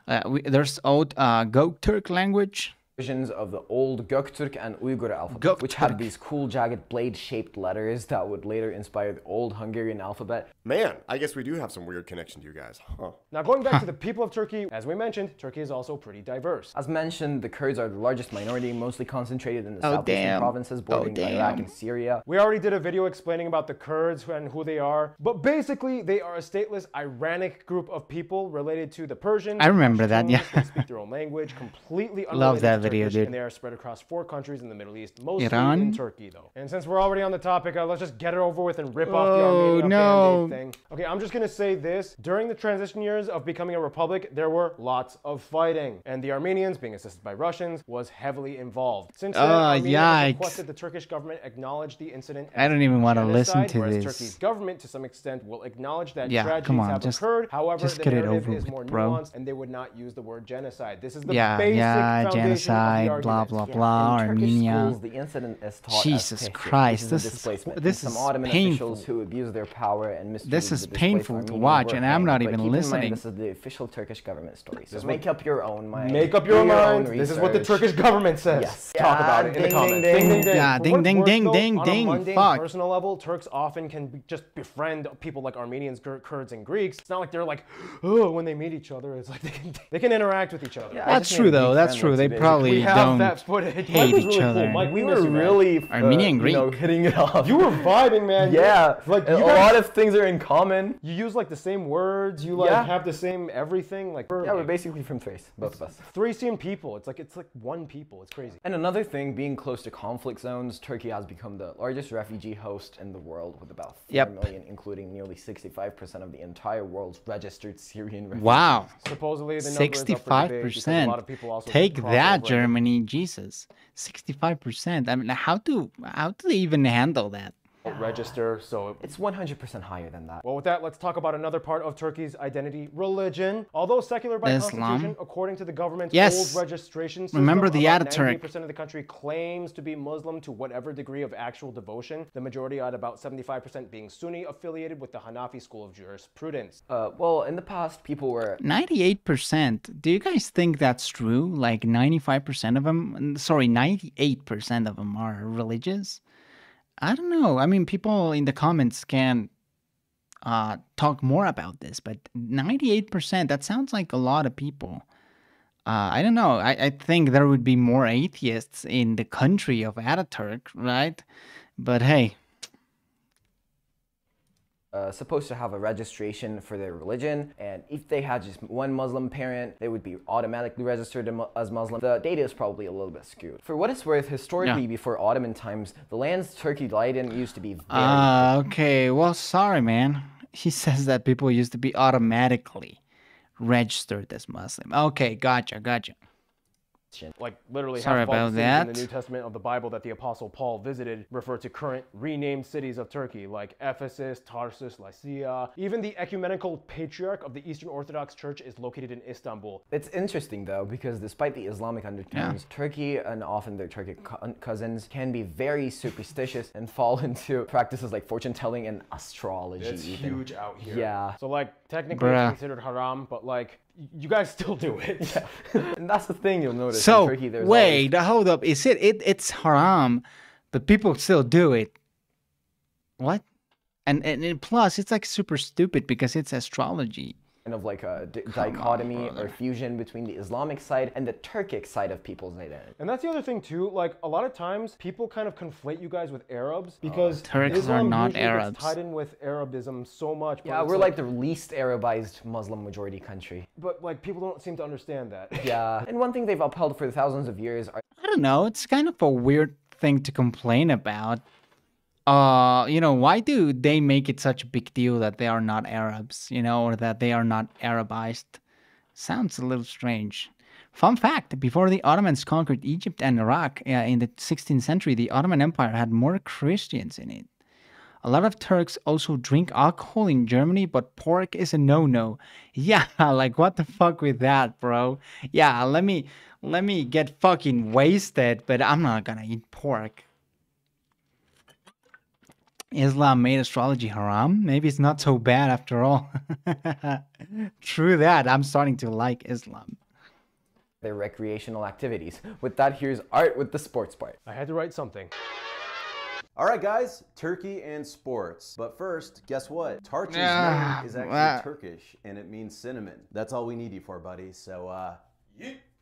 Uh, we, there's old uh, Gokturk language. Versions of the old Göktürk and Uyghur alphabet, which had these cool jagged blade-shaped letters that would later inspire the old Hungarian alphabet. Man, I guess we do have some weird connection to you guys, huh? Now, going back to the people of Turkey, as we mentioned, Turkey is also pretty diverse. As mentioned, the Kurds are the largest minority, mostly concentrated in the Oh, southeastern damn. provinces oh, bordering Oh, Iraq and Syria. We already did a video explaining about the Kurds and who they are, but basically, they are a stateless Iranic group of people related to the Persians. I remember that, yeah. they speak their own language, completely Love unrelated that to video, Turkish. And they are spread across four countries in the Middle East, mostly Iran? in Turkey, though. And since we're already on the topic, uh, let's just get it over with and rip off the Oh, Armenian no. Thing. Okay, I'm just gonna say this: during the transition years of becoming a republic, there were lots of fighting, and the Armenians, being assisted by Russians, was heavily involved. Since then, Oh, Armenia requested the Turkish government acknowledge the incident. I don't even wanna listen to whereas this. Turkey's government, to some extent, will acknowledge that Yeah, tragedies come on, have just- occurred. However, just the get it narrative over is with, more bro. nuanced, and they would not use the word genocide. This is the Yeah, basic yeah, foundation genocide, blah blah blah, in Turkish Armenia. schools, the incident is taught Jesus as Christ, this is is- this is some painful. who abuse their power and This is painful to watch, and I'm not even keep in mind, listening. this is the official Turkish government story. So is make up your own mind. Make up do your own mind. This is what the. Turkish government says. Yes. Talk Yeah, about it in the ding, ding, comments. ding. Yeah, For ding, ding, ding, ding, on ding, a mundane fuck. personal level, Turks often can just befriend people like Armenians, Kurds, and Greeks. It's not like they're like, oh, when they meet each other, it's like they can, they can interact with each other. That's true though. That's true. They you, probably we have don't that footage. Mike hate was each really other. Cool. Mike, We miss were you, really uh, Armenian you know, Greek. hitting it off. You were vibing, man. You- yeah, like a you a guys- lot of things are in common. You use like the same words. You like Yeah. have the same everything. Like Yeah, we're basically from Thrace, both of us. Thracian people. It's like it's like one people. It's crazy. And another thing, being close to conflict zones, Turkey has become the largest refugee host in the world with about 4 Yep. million, including nearly 65% of the entire world's registered Syrian refugees. Wow. Supposedly the number is up pretty Sixty-five big because a percent. lot of people also Take that, over. Germany. Jesus, sixty-five percent. I mean, how do how do they even handle that? Register. So It's 100% higher than that. Well, with that, let's talk about another part of Turkey's identity religion. Although secular by Islam. constitution, according to the government's Yes. old registration system, Remember the about Ataturk. 90% of the country claims to be Muslim to whatever degree of actual devotion. The majority at about 75% being Sunni affiliated with the Hanafi school of jurisprudence. Uh, well, in the past, people were. Ninety-eight percent. Do you guys think that's true? Like ninety-five percent of them. Sorry, ninety-eight percent of them are religious. I don't know. I mean, people in the comments can uh, talk more about this, but ninety-eight percent. That sounds like a lot of people. Uh, I don't know. I, I think there would be more atheists in the country of Ataturk, right? But hey, Uh, supposed to have a registration for their religion, and if they had just one Muslim parent, they would be automatically registered as Muslim. The data is probably a little bit skewed. For what it's worth, historically, Yeah. before Ottoman times, the lands Turkey died in used to be very. Uh, okay. Well, sorry, man. He says that people used to be automatically registered as Muslim. Okay, gotcha, gotcha. Like literally Sorry half about the cities in the New Testament of the Bible that the Apostle Paul visited refer to current renamed cities of Turkey like Ephesus, Tarsus, Lycia. Even the ecumenical patriarch of the Eastern Orthodox Church is located in Istanbul. It's interesting though because despite the Islamic undertones, Turkey and often their Turkic co- cousins can be very superstitious and fall into practices like fortune telling and astrology. It's even. huge out here. Yeah. So like technically Bruh. it's considered haram, but like you guys still do it. and that's the thing you'll notice. So in Turkey, there's wait, hold up. Is it, it? It's haram, but people still do it. What? And, and and plus, it's like super stupid because it's astrology. Kind of like a d- dichotomy or fusion between the Islamic side and the Turkic side of people's identity. And that's the other thing too. Like a lot of times, people kind of conflate you guys with Arabs oh, because Turks are not usually gets Arabs. tied in with Arabism so much. Yeah, we're like the least Arabized Muslim majority country. but like people don't seem to understand that. Yeah, and one thing they've upheld for thousands of years are I don't know. It's kind of a weird thing to complain about. Uh, you know, why do they make it such a big deal that they are not Arabs, you know, or that they are not Arabized? Sounds a little strange. Fun fact before the Ottomans conquered Egypt and Iraq uh, in the 16th century, the Ottoman Empire had more Christians in it. A lot of Turks also drink alcohol in Germany, but pork is a no-no. Yeah, like what the fuck with that, bro? Yeah, let me let me get fucking wasted, but I'm not gonna eat pork. Islam made astrology haram. Maybe it's not so bad after all. True that. I'm starting to like Islam. their recreational activities. With that, here's Art with the sports part. I had to write something. All right, guys, Turkey and sports. But first, guess what? Tarçın's Ah, name is actually ah. Turkish, and it means cinnamon. That's all we need you for, buddy. So, uh,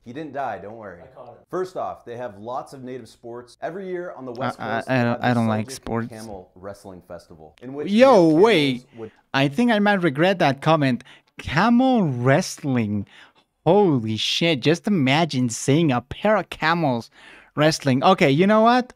he didn't die. Don't worry. First off, they have lots of native sports. Every year on the West I- Coast, I they don't- I don't like sports. Camel Wrestling Festival, in which Yo, wait. would I think I might regret that comment. Camel wrestling. Holy shit. Just imagine seeing a pair of camels wrestling. Okay, you know what?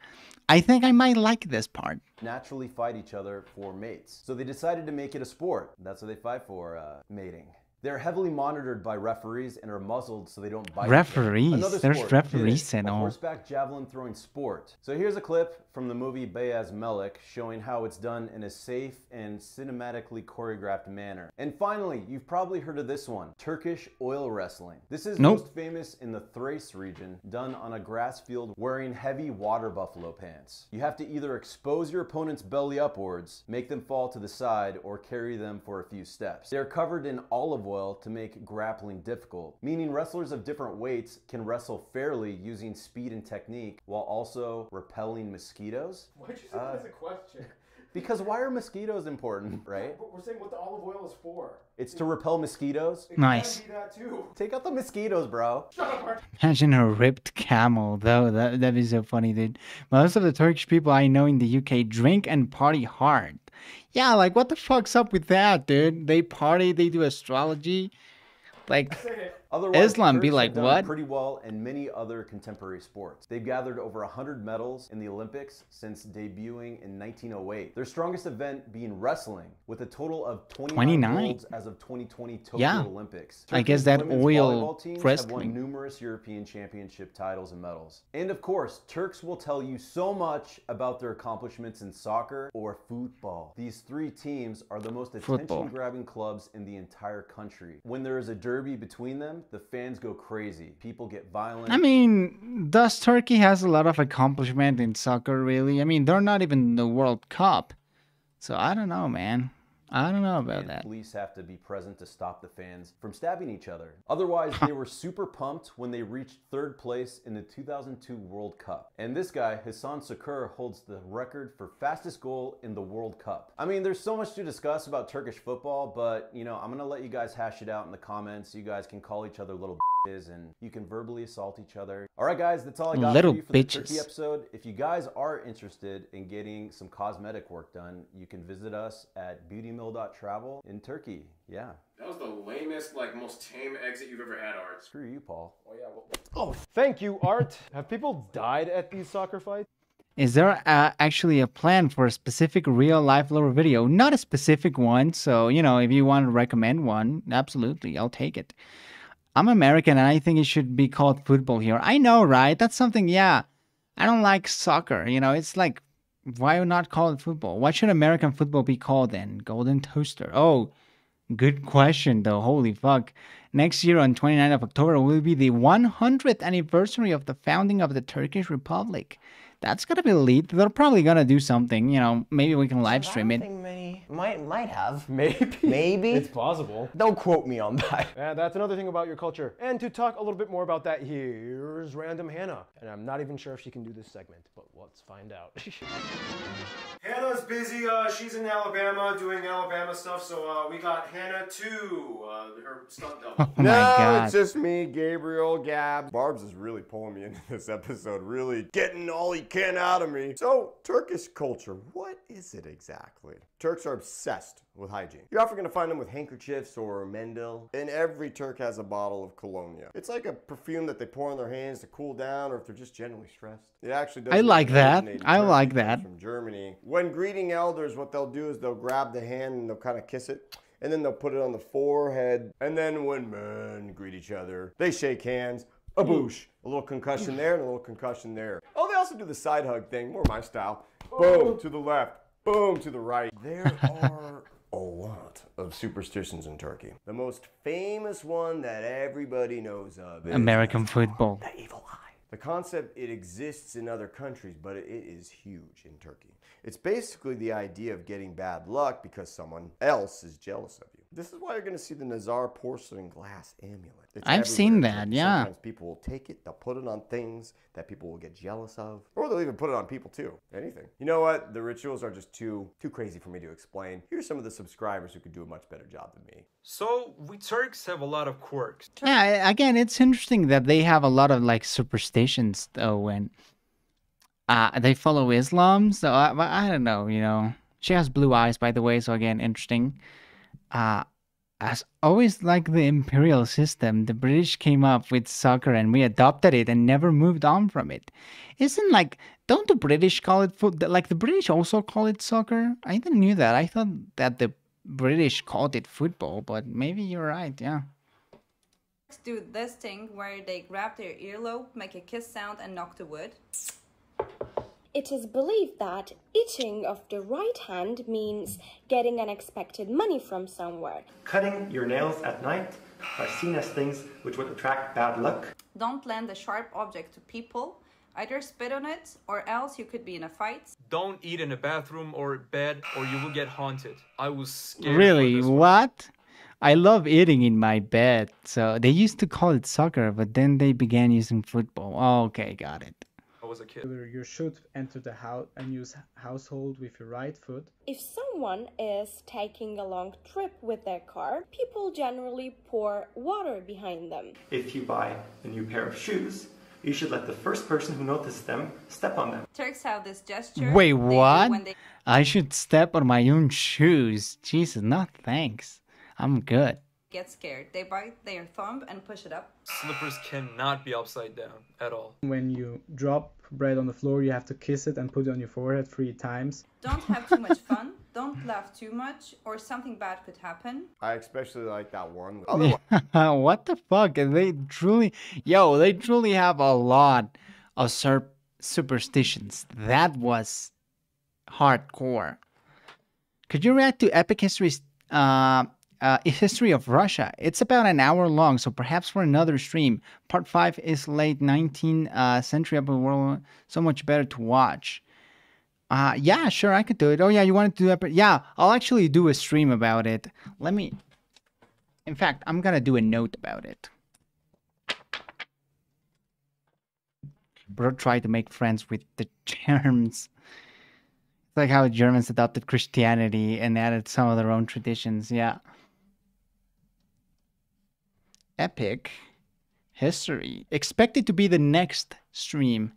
I think I might like this part. naturally fight each other for mates. So they decided to make it a sport. That's what they fight for, uh, mating. They're heavily monitored by referees and are muzzled so they don't bite. Referees? There's referees and all. horseback javelin throwing sport. So here's a clip from the movie Bayaz Melik showing how it's done in a safe and cinematically choreographed manner. And finally, you've probably heard of this one, Turkish oil wrestling. This is Nope. most famous in the Thrace region, done on a grass field wearing heavy water buffalo pants. You have to either expose your opponent's belly upwards, make them fall to the side, or carry them for a few steps. They're covered in olive oil to make grappling difficult, meaning wrestlers of different weights can wrestle fairly using speed and technique while also repelling mosquitoes. Why'd you say Uh, that as a question? Because why are mosquitoes important, right? But we're saying what the olive oil is for. It's to repel mosquitoes. It Nice. Be that too. Take out the mosquitoes, bro. Imagine a ripped camel, though. That, that'd be so funny, dude. Most of the Turkish people I know in the UK drink and party hard. Yeah, like, what the fuck's up with that, dude? They party, they do astrology. Like, Otherwise, Islam be like, what? Pretty well in many other contemporary sports. They've gathered over 100 medals in the Olympics since debuting in 1908. Their strongest event being wrestling, with a total of 29, 29? golds as of 2020 Tokyo Yeah. Olympics. I guess Turkey's that oil teams have wrestling. won numerous European championship titles and medals. And of course, Turks will tell you so much about their accomplishments in soccer or football. These three teams are the most Football. attention grabbing clubs in the entire country. When there is a derby between them, the fans go crazy. People get violent. I mean, does Turkey has a lot of accomplishment in soccer, really. I mean, they're not even in the World Cup. So I don't know, man. I don't know about and that. police have to be present to stop the fans from stabbing each other. Otherwise, they were super pumped when they reached third place in the 2002 World Cup. And this guy, Hakan Şükür, holds the record for fastest goal in the World Cup. I mean, there's so much to discuss about Turkish football, but you know, I'm gonna let you guys hash it out in the comments. You guys can call each other little bitches and you can verbally assault each other. All right, guys, that's all I got Little for you for the Turkey episode. If you guys are interested in getting some cosmetic work done, you can visit us at beautymill.travel in Turkey. Yeah. That was the lamest, like most tame exit you've ever had, Art. Screw you, Paul. Oh yeah. Well, oh, thank you, Art. Have people died at these soccer fights? Is there uh, actually a plan for a specific real life lore video? Not a specific one. So, you know, if you want to recommend one, absolutely, I'll take it. I'm American and I think it should be called football here. I know, right? That's something, yeah. I don't like soccer. You know, it's like, why not call it football? What should American football be called then? Golden Toaster. Oh, good question, though. Holy fuck. Next year on 29th of October will be the 100th anniversary of the founding of the Turkish Republic. That's gonna be lit. They're probably gonna do something. You know, maybe we can live stream it. don't many might might have. Maybe. Maybe. It's possible. Don't quote me on that. Yeah, that's another thing about your culture. And to talk a little bit more about that, here's Random Hannah. And I'm not even sure if she can do this segment, but let's find out. Hannah's busy. Uh, she's in Alabama doing Alabama stuff, so uh, we got Hannah too, uh, her stunt double. Oh my no, god. it's just me, Gabriel, Gab. Barb's is really pulling me into this episode, really getting all he can out of me. So, Turkish culture, what is it exactly? Turks are obsessed with hygiene. You're often going to find them with handkerchiefs or mendil, and every Turk has a bottle of colonia. It's like a perfume that they pour on their hands to cool down, or if they're just generally stressed. It actually does. I like that. I like that. From Germany. When greeting elders, what they'll do is they'll grab the hand and they'll kind of kiss it and then they'll put it on the forehead. And then when men greet each other, they shake hands. A boosh. A little concussion there and a little concussion there. Oh, also do the side hug thing, more my style. Boom to the left, boom to the right. There are a lot of superstitions in Turkey. The most famous one that everybody knows of is American football. the evil eye. The concept, it exists in other countries, but it is huge in Turkey. It's basically the idea of getting bad luck because someone else is jealous of you. This is why you're going to see the Nazar porcelain glass amulet. It's I've seen everywhere in that, yeah. Sometimes people will take it, they'll put it on things that people will get jealous of, or they'll even put it on people too. Anything. You know what? The rituals are just too too crazy for me to explain. Here's some of the subscribers who could do a much better job than me. So, we Turks have a lot of quirks. Yeah, again, it's interesting that they have a lot of like superstitions though, and uh, they follow Islam. So I, I don't know, you know. She has blue eyes, by the way. So again, interesting. Uh, as always, like the imperial system, the British came up with soccer, and we adopted it and never moved on from it. Isn't like don't the British call it foot? Like the British also call it soccer. I didn't knew that. I thought that the British called it football, but maybe you're right. Yeah. do this thing where they grab their earlobe, make a kiss sound, and knock the wood. It is believed that itching of the right hand means getting unexpected money from somewhere. Cutting your nails at night are seen as things which would attract bad luck. Don't lend a sharp object to people. Either spit on it, or else you could be in a fight. Don't eat in a bathroom or bed, or you will get haunted. I was scared. Really? this one. What? I love eating in my bed. So they used to call it soccer, but then they began using football. Oh, okay, got it. I was a kid. You should enter the house and use household with your right foot. If someone is taking a long trip with their car, people generally pour water behind them. If you buy a new pair of shoes, you should let the first person who notices them step on them. Turks have this gesture. Wait, they what? when they I should step on my own shoes. Jesus, no thanks. I'm good. Get scared. They bite their thumb and push it up. Slippers cannot be upside down at all. When you drop bread on the floor, you have to kiss it and put it on your forehead three times. Don't have too much fun. Don't laugh too much, or something bad could happen. I especially like that one. What the fuck? And they truly, yo, they truly have a lot of sur- superstitions. That was hardcore. Could you react to Epic History's uh, uh, History of Russia? It's about an hour long, so perhaps for another stream. Part 5 is late 19th uh, century upper world, so much better to watch. Uh, yeah, sure, I could do it. Oh, yeah, you wanted to do Epic? Yeah, I'll actually do a stream about it. Let me. In fact, I'm gonna do a note about it. Bro tried to make friends with the Germans. It's like how Germans adopted Christianity and added some of their own traditions. Yeah. Epic history. Expected to be the next stream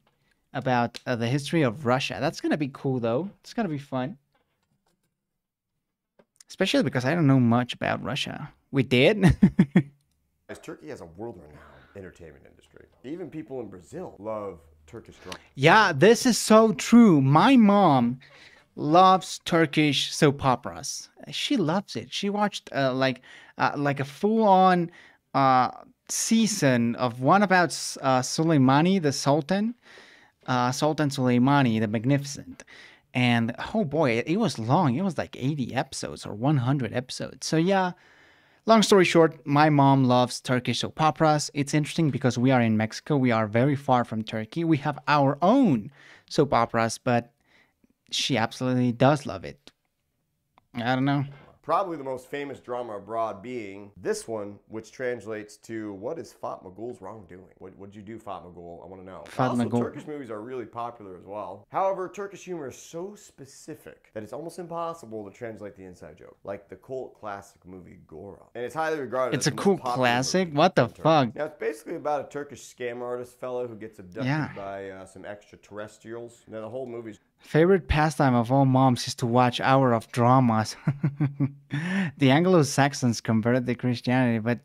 about uh, the history of Russia. That's gonna be cool though. It's gonna be fun. Especially because I don't know much about Russia. We did. As Turkey has a world-renowned entertainment industry. Even people in Brazil love Turkish drama. Yeah, this is so true. My mom loves Turkish soap operas. She loves it. She watched uh, like uh, like a full-on uh, season of one about uh, the Sultan, uh, Sultan Soleimani, the Magnificent. And oh boy, it was long. It was like 80 episodes or 100 episodes. So yeah, Long story short, my mom loves Turkish soap operas. It's interesting because we are in Mexico. We are very far from Turkey. We have our own soap operas, but she absolutely does love it. I don't know. Probably the most famous drama abroad being this one, which translates to What is Fatma Gul's wrongdoing? What, what'd you do, Fatma Gul? I want to know. Fatma also, Gul. Turkish movies are really popular as well. However, Turkish humor is so specific that it's almost impossible to translate the inside joke, like the cult classic movie Gora. And it's highly regarded It's as a cool classic. What the fuck? Now, it's basically about a Turkish scam artist fellow who gets abducted Yeah. by uh, some extraterrestrials. Now, the whole movie's Favorite pastime of all moms is to watch hour of dramas. the Anglo-Saxons converted to Christianity, but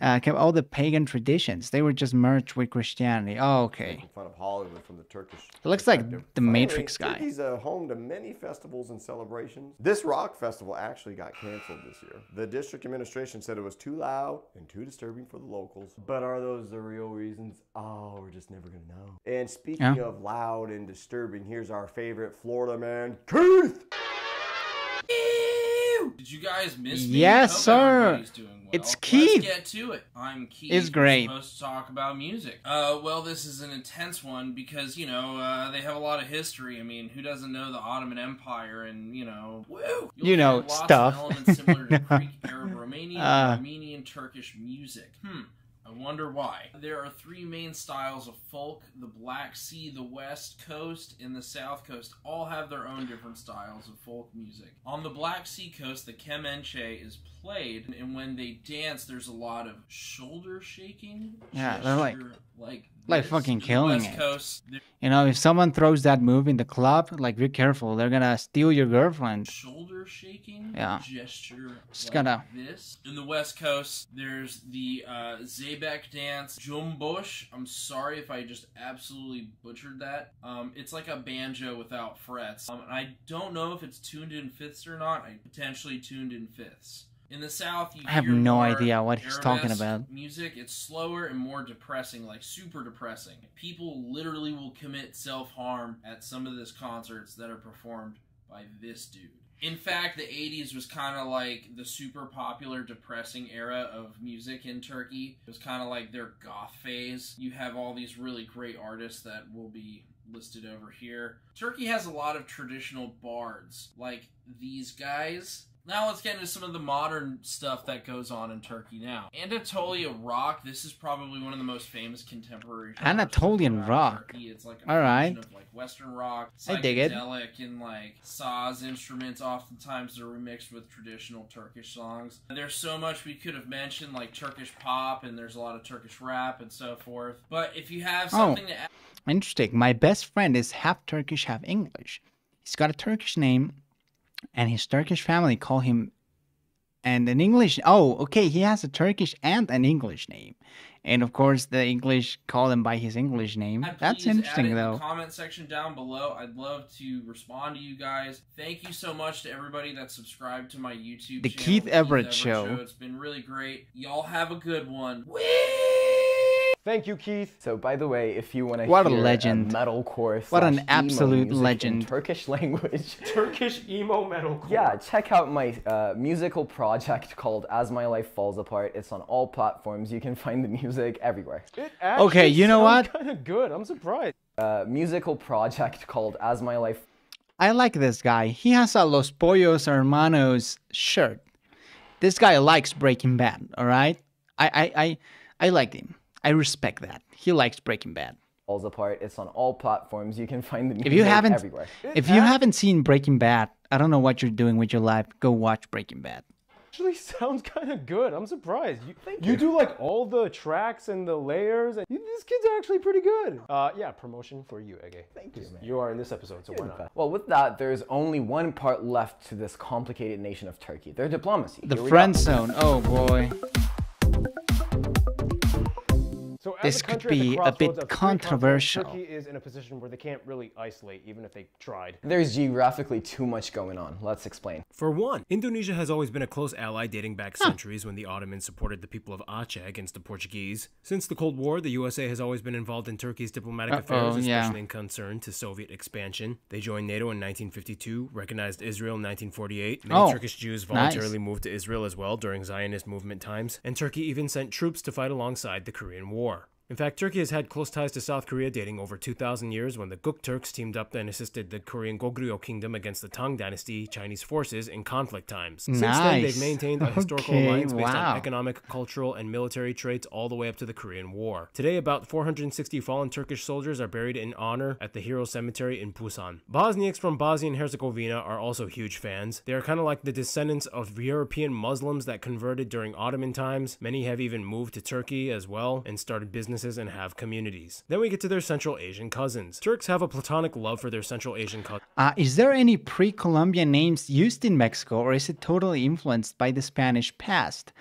uh, kept all the pagan traditions. They were just merged with Christianity. Oh, okay. making fun of Hollywood from the Turkish. It looks like the Matrix guy. Turkey's uh, home to many festivals and celebrations. This rock festival actually got canceled this year. The district administration said it was too loud and too disturbing for the locals. But are those the real reasons? Oh, we're just never gonna know. And speaking Yeah. of loud and disturbing, here's our favorite Florida man, Keith. Did you guys miss me? Yes, Hope sir. everybody's doing well. It's Keith. Let's get to it. I'm Keith. It's We're great. supposed to talk about music. Uh, well, this is an intense one because you know uh, they have a lot of history. I mean, who doesn't know the Ottoman Empire and you know, woo, You'll You know, lots stuff. Of elements similar to Greek, Arab, Romanian, Uh. Armenian, Turkish music. Hmm. I wonder why. There are three main styles of folk the Black Sea, the West Coast, and the South Coast all have their own different styles of folk music. On the Black Sea coast, the kemençe is played, and when they dance, there's a lot of shoulder shaking. Yeah, they're like- like like fucking killing West it. Coast, You know, if someone throws that move in the club, like be careful. They're gonna steal your girlfriend. shoulder shaking Yeah. gesture Just like gotta- this in the west coast there's the uh Zeybek dance cümbüş I'm sorry if I just absolutely butchered that um it's like a banjo without frets um, I don't know if it's tuned in fifths or not I potentially tuned in fifths in the south you I have no idea what he's talking about. music. It's slower and more depressing like super depressing. People literally will commit self-harm at some of these concerts that are performed by this dude. In fact the 80s was kind of like the super popular depressing era of music in turkey. It was kind of like their goth phase. You have all these really great artists that will be listed over here. Turkey has a lot of traditional bards. Like these guys now let's get into some of the modern stuff that goes on in Turkey now. Anatolia rock. This is probably one of the most famous contemporary. Anatolian rock. Turkey. It's like a All right. of like Western rock, I dig it. psychedelic, and like saz instruments. Oftentimes they're remixed with traditional Turkish songs. There's so much we could have mentioned, like Turkish pop, and there's a lot of Turkish rap and so forth. But if you have Oh, something to add, interesting. My best friend is half Turkish, half English. He's got a Turkish name, and his Turkish family call him and an English. Oh, okay. He has a Turkish and an English name, and of course the English call him by his English name. That's interesting, in though. the comment section down below. I'd love to respond to you guys. Thank you so much to everybody that subscribed to my YouTube The channel, Keith Everett Show. It's been really great. Y'all have a good one. Thank you, Keith. So, by the way, if you want to What a hear legend. metalcore, What an absolute legend. Turkish language, Turkish emo metalcore. yeah, check out my uh, musical project called "As My Life Falls Apart." It's on all platforms. You can find the music everywhere. It Okay, you know what? Kind of good. I'm surprised. Uh, musical project called "As My Life I like this guy. He has a Los Pollos Hermanos shirt. This guy likes Breaking Bad. All right, I I I, I like him. I respect that. He likes Breaking Bad. Falls Apart." It's on all platforms. You can find the music If you haven't, everywhere. if you haven't seen Breaking Bad, I don't know what you're doing with your life. Go watch Breaking Bad. Actually, sounds kind of good. I'm surprised. You, you do like all the tracks and the layers, and you, these kids are actually pretty good. Uh, yeah, promotion for you, Ege. Thank you, man. You are in this episode, so why not? Well, with that, there's only one part left to this complicated nation of Turkey: their diplomacy. The Here friend zone. Oh boy. So This could country at the be a bit of three continents, controversial. Turkey is in a position where they can't really isolate, even if they tried. There's geographically too much going on. Let's explain. For one, Indonesia has always been a close ally dating back centuries when the Ottomans supported the people of Aceh against the Portuguese. Since the Cold War, the USA has always been involved in Turkey's diplomatic Uh-oh, affairs, yeah. especially in concern to Soviet expansion. They joined NATO in 1952, recognized Israel in 1948. Many Oh, Turkish Jews nice. voluntarily moved to Israel as well during Zionist movement times, and Turkey even sent troops to fight alongside the Korean War. In fact, Turkey has had close ties to South Korea dating over 2,000 years when the Göktürks teamed up and assisted the Korean Goguryeo Kingdom against the Tang Dynasty Chinese forces in conflict times. Since then, they've maintained a historical Okay, alliance based wow. on economic, cultural, and military traits all the way up to the Korean War. Today, about 460 fallen Turkish soldiers are buried in honor at the Hero Cemetery in Busan. Bosniaks from Bosnia and Herzegovina are also huge fans. They are kind of like the descendants of European Muslims that converted during Ottoman times. Many have even moved to Turkey as well and started businesses and have communities. Then we get to their Central Asian cousins. Turks have a platonic love for their Central Asian cousins. Uh, is there any pre-Columbian names used in Mexico, or is it totally influenced by the Spanish past?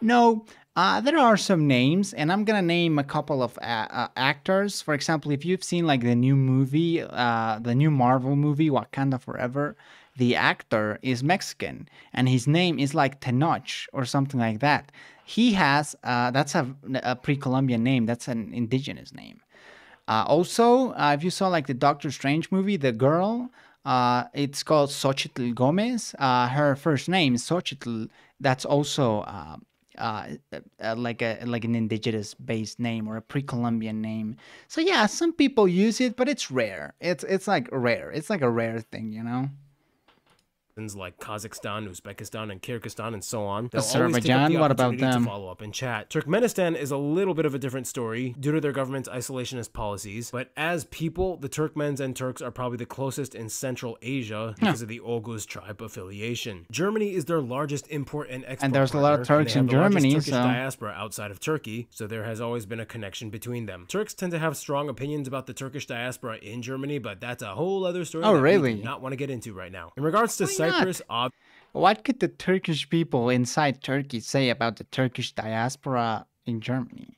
No, uh, there are some names, and I'm gonna name a couple of uh, uh, actors. For example, if you've seen like the new movie, uh, the new Marvel movie, Wakanda Forever, the actor is Mexican, and his name is like Tenoch or something like that. He has uh, that's a, a pre-Columbian name. That's an indigenous name. Uh, also, uh, if you saw like the Doctor Strange movie, the girl, uh, it's called Xochitl Gomez. Uh, her first name is Xochitl. That's also like a like an indigenous based name or a pre-Columbian name. So yeah, some people use it, but it's rare. It's it's like rare. It's like a rare thing, you know. Like Kazakhstan, Uzbekistan, and Kyrgyzstan, and so on. They'll always take up Azerbaijan, the what about them? To follow up and chat. Turkmenistan is a little bit of a different story due to their government's isolationist policies, but as people, the Turkmens and Turks are probably the closest in Central Asia because of the Oghuz tribe affiliation. Germany is their largest import and export. And there's a lot of Turks they have in the largest Germany, Turkish so- diaspora outside of Turkey, so there has always been a connection between them. Turks tend to have strong opinions about the Turkish diaspora in Germany, but that's a whole other story. Oh, that we do really? not want to get into right now. In regards to Why not? Cyprus, ob- What could the Turkish people inside Turkey say about the Turkish diaspora in Germany?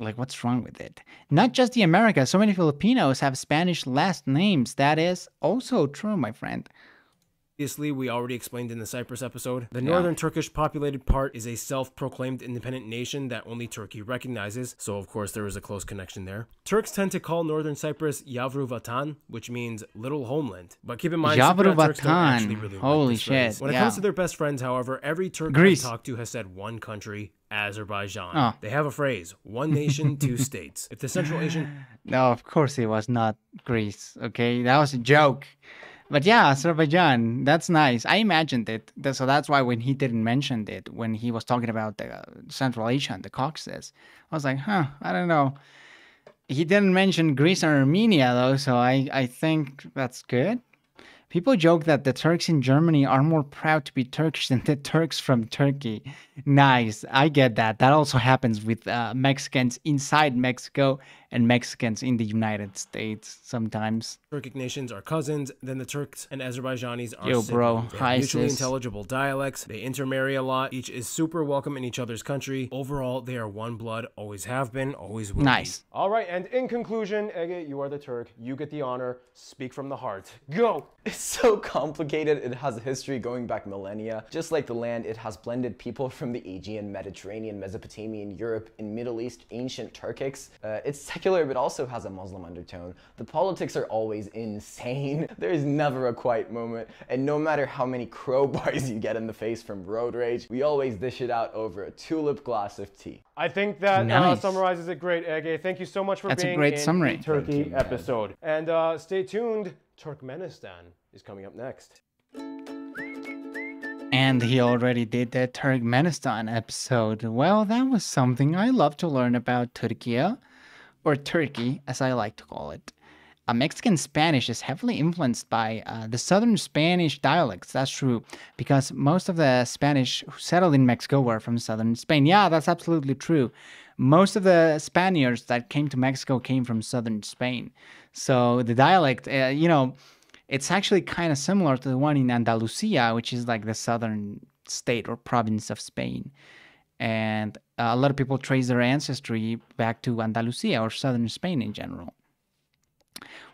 Like, what's wrong with it? Not just the Americas, so many Filipinos have Spanish last names. That is also true, my friend. Obviously, we already explained in the Cyprus episode. The Yeah. northern Turkish populated part is a self proclaimed independent nation that only Turkey recognizes, so of course there is a close connection there. Turks tend to call northern Cyprus Yavru Vatan, which means little homeland. But keep in mind, Yavru Cypriot Turks don't Vatan. actually really like Holy phrase. shit, When it yeah. comes to their best friends, however, every Turk Greece. I've talked to has said one country. Azerbaijan. Oh. They have a phrase, one nation, two states. If the Central Asian No, of course it was not Greece. Okay, that was a joke. But yeah, Azerbaijan, that's nice. I imagined it. So that's why when he didn't mention it, when he was talking about the Central Asia and the Caucasus, I was like, huh, I don't know. He didn't mention Greece and Armenia though, so I, I think that's good. People joke that the Turks in Germany are more proud to be Turkish than the Turks from Turkey. Nice, I get that. That also happens with uh, Mexicans inside Mexico and Mexicans in the United States sometimes. Turkic nations are cousins, then the Turks and Azerbaijanis are Yo, bro. siblings. They Hi, mutually sis. intelligible dialects. They intermarry a lot. Each is super welcome in each other's country. Overall, they are one blood, always have been, always will Nice. be. All right, and in conclusion, Ege, you are the Turk. You get the honor. Speak from the heart. Go. It's so complicated. It has a history going back millennia. Just like the land, it has blended people from the Aegean, Mediterranean, Mesopotamian, Europe, and Middle East, ancient Turkics. Uh, it's secular, but also has a Muslim undertone. The politics are always insane. There's never a quiet moment, and no matter how many crowbars you get in the face from road rage, we always dish it out over a tulip glass of tea. I think that uh, summarizes it great, Ege. Thank you so much for That's a being great in summary. the Turkey episode. And uh, stay tuned. Turkmenistan is coming up next. And he already did the Turkmenistan episode. Well, that was something I love to learn about Turkey, or Turkey, as I like to call it. Uh, Mexican Spanish is heavily influenced by uh, the southern Spanish dialects. That's true, because most of the Spanish who settled in Mexico were from southern Spain. Yeah, that's absolutely true. Most of the Spaniards that came to Mexico came from southern Spain. So the dialect, uh, you know, it's actually kind of similar to the one in Andalusia, which is like the southern state or province of Spain. And uh, a lot of people trace their ancestry back to Andalusia or southern Spain in general.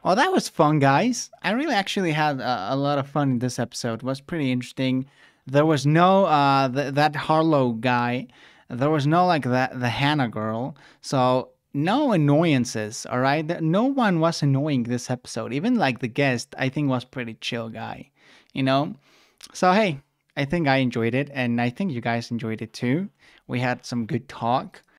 Well, that was fun, guys. I really actually had a, a lot of fun in this episode. It was pretty interesting. There was no uh, th- that Harlow guy. There was no like that the Hannah girl. So no annoyances. All right, no one was annoying this episode. Even like the guest, I think was pretty chill guy. You know. So hey, I think I enjoyed it, and I think you guys enjoyed it too. We had some good talk.